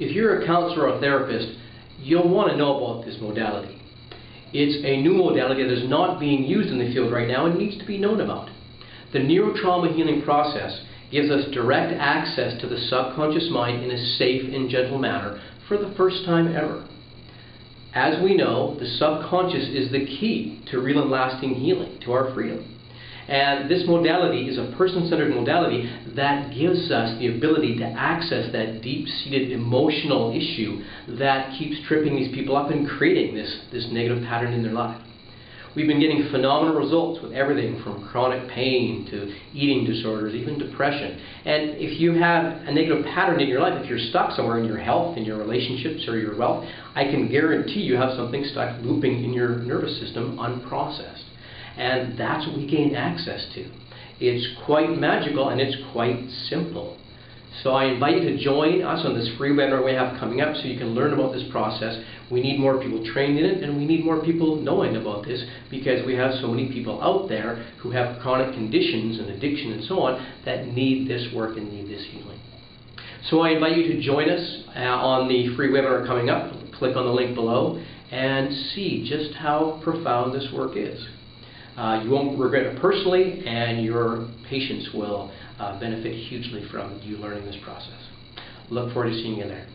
If you're a counselor or a therapist, you'll want to know about this modality. It's a new modality that is not being used in the field right now and needs to be known about. The neurotrauma healing process gives us direct access to the subconscious mind in a safe and gentle manner for the first time ever. As we know, the subconscious is the key to real and lasting healing, to our freedom. And this modality is a person-centered modality that gives us the ability to access that deep-seated emotional issue that keeps tripping these people up and creating this, this negative pattern in their life. We've been getting phenomenal results with everything from chronic pain to eating disorders, even depression. And if you have a negative pattern in your life, if you're stuck somewhere in your health, in your relationships, or your wealth, I can guarantee you have something stuck looping in your nervous system unprocessed. And that's what we gain access to. It's quite magical and it's quite simple. So I invite you to join us on this free webinar we have coming up so you can learn about this process. We need more people trained in it and we need more people knowing about this because we have so many people out there who have chronic conditions and addiction and so on that need this work and need this healing. So I invite you to join us uh, on the free webinar coming up. Click on the link below and see just how profound this work is. Uh, you won't regret it personally, and your patients will uh, benefit hugely from you learning this process. Look forward to seeing you there.